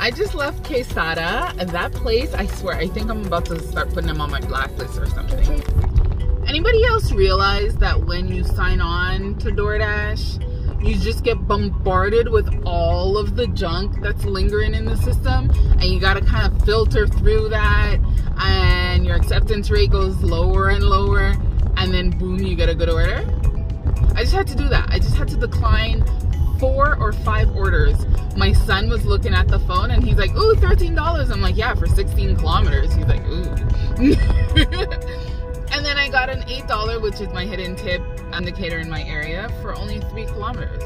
I just left Quesada, and that place, I swear, I think I'm about to start putting them on my blacklist or something. Anybody else realize that when you sign on to DoorDash, you just get bombarded with all of the junk that's lingering in the system, and you gotta kind of filter through that, and your acceptance rate goes lower and lower, and then boom, you get a good order? I just had to do that. I just had to decline four or five orders. My son was looking at the phone and he's like, ooh, $13. I'm like, yeah, for 16 kilometers. He's like, ooh. and then I got an $8, which is my hidden tip indicator in my area, for only three kilometers.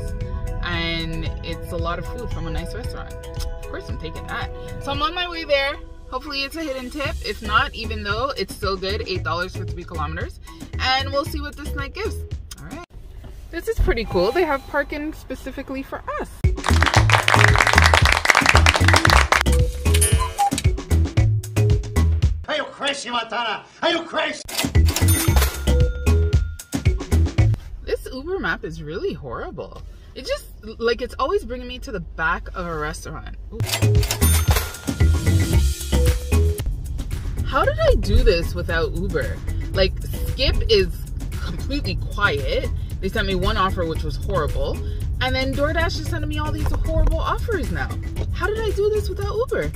And it's a lot of food from a nice restaurant. Of course, I'm taking that. So I'm on my way there. Hopefully it's a hidden tip. If not, even though it's still good, $8 for three kilometers. And we'll see what this night gives. This is pretty cool. They have parking specifically for us. Are you crazy, Montana? Are you crazy? This Uber map is really horrible. It just, like, it's always bringing me to the back of a restaurant. Ooh. How did I do this without Uber? Like, Skip is completely quiet they sent me one offer which was horrible. And then DoorDash is sending me all these horrible offers now. How did I do this without Uber?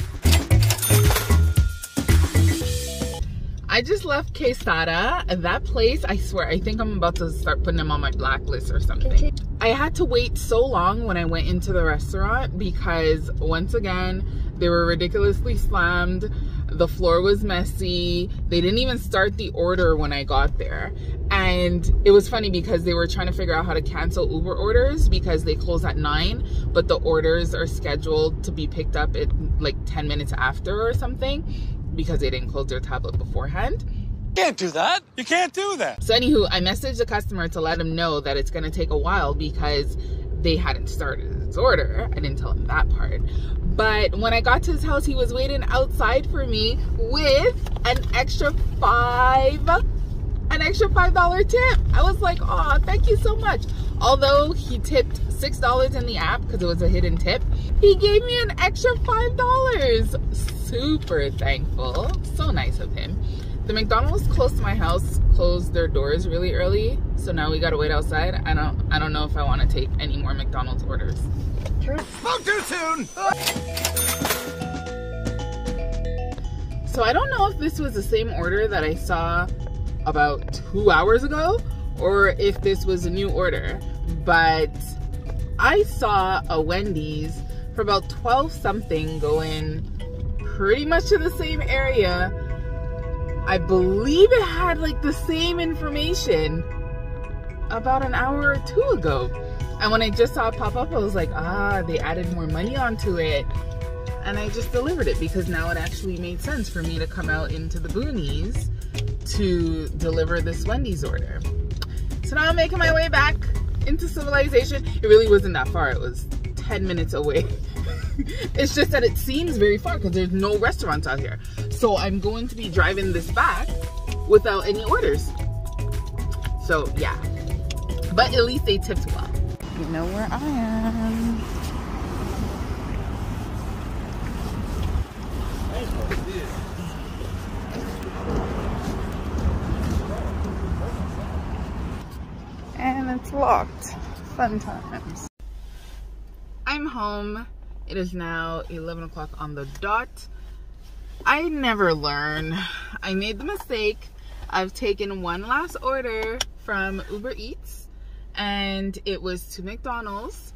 I just left Quesada. That place, I swear, I think I'm about to start putting them on my blacklist or something. I had to wait so long when I went into the restaurant because once again, they were ridiculously slammed the floor was messy. They didn't even start the order when I got there. And it was funny because they were trying to figure out how to cancel Uber orders because they close at 9, but the orders are scheduled to be picked up at like 10 minutes after or something because they didn't close their tablet beforehand. Can't do that. You can't do that. So anywho, I messaged the customer to let him know that it's going to take a while because they hadn't started his order. I didn't tell him that part. But when I got to his house, he was waiting outside for me with an extra five, an extra five dollar tip. I was like, oh, thank you so much. Although he tipped six dollars in the app because it was a hidden tip, he gave me an extra five dollars. Super thankful. So nice of him. The McDonald's close to my house closed their doors really early, so now we gotta wait outside. I don't I don't know if I want to take any more McDonald's orders. Spoke too soon! So I don't know if this was the same order that I saw about two hours ago or if this was a new order, but I saw a Wendy's for about 12 something going pretty much to the same area. I believe it had like the same information about an hour or two ago. And when I just saw it pop up, I was like, ah, they added more money onto it. And I just delivered it because now it actually made sense for me to come out into the boonies to deliver this Wendy's order. So now I'm making my way back into civilization. It really wasn't that far. It was 10 minutes away. it's just that it seems very far because there's no restaurants out here. So I'm going to be driving this back without any orders. So yeah, but at least they tipped well. You know where I am. And it's locked. Fun times. I'm home. It is now 11 o'clock on the dot. I never learn. I made the mistake. I've taken one last order from Uber Eats and it was to McDonald's,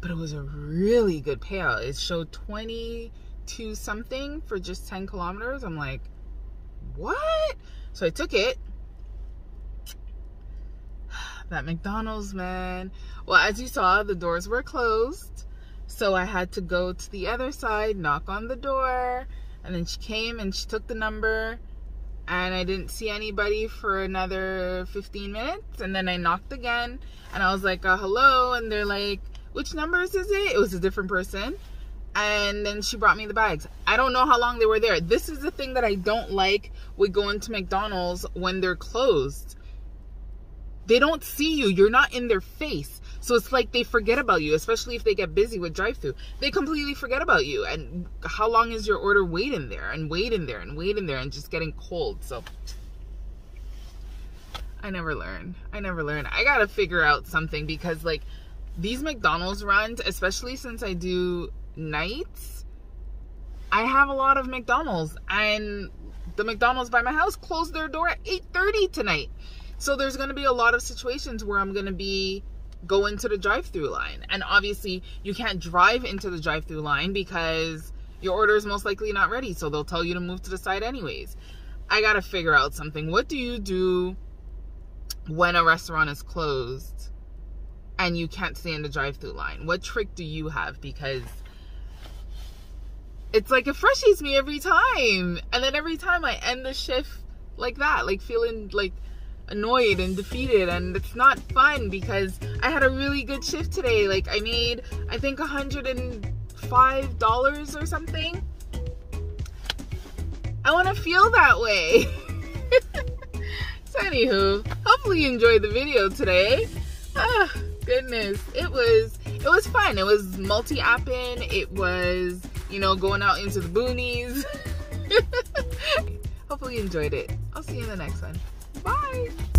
but it was a really good payout. It showed 22 something for just 10 kilometers. I'm like, what? So I took it. That McDonald's, man. Well, as you saw, the doors were closed. So I had to go to the other side, knock on the door, and then she came and she took the number and I didn't see anybody for another 15 minutes and then I knocked again and I was like uh, hello and they're like which numbers is it? It was a different person and then she brought me the bags. I don't know how long they were there. This is the thing that I don't like with going to McDonald's when they're closed. They don't see you. You're not in their face So it's like they forget about you, especially if they get busy with drive through. They completely forget about you. And how long is your order waiting there and waiting there and waiting there and just getting cold? So I never learn. I never learn. I gotta figure out something because like these McDonald's runs, especially since I do nights, I have a lot of McDonald's and the McDonald's by my house closed their door at 8:30 tonight. So there's going to be a lot of situations where I'm going to be going into the drive-through line. And obviously, you can't drive into the drive-through line because your order is most likely not ready, so they'll tell you to move to the side anyways. I got to figure out something. What do you do when a restaurant is closed and you can't stay in the drive-through line? What trick do you have because it's like it freshies me every time. And then every time I end the shift like that, like feeling like annoyed and defeated and it's not fun because I had a really good shift today. Like I made I think $105 or something. I want to feel that way. so anywho, hopefully you enjoyed the video today. Ah, goodness. It was it was fun. It was multi-apping. It was you know, going out into the boonies. Hopefully you enjoyed it. I'll see you in the next one. Bye.